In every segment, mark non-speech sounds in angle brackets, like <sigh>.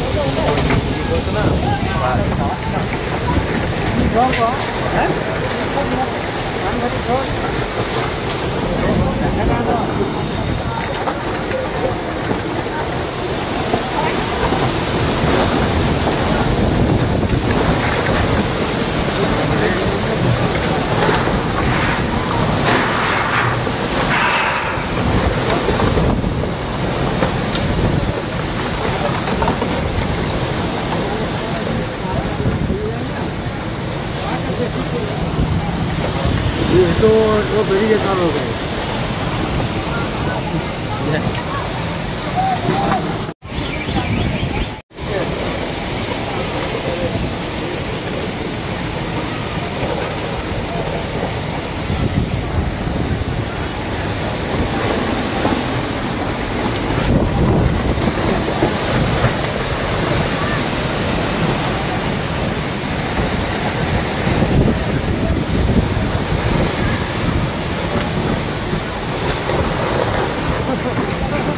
我这个，你不要拿。哎，你不要拿。तो वो ब्रिज कम हो गए <laughs>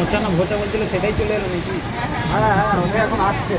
মোচা না ভোচা বলছিল সেটাই চলে এলো নাকি হ্যাঁ হ্যাঁ, হ্যাঁ এখন আসছে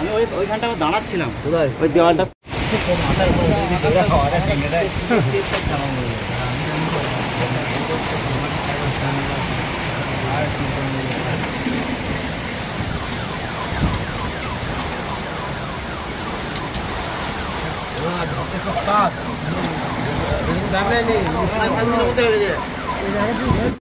আমি ওই ওইখানটা দাঁড়াচ্ছিলাম কোথায় ওই দেওয়ালটা দাঁড়ায় নেই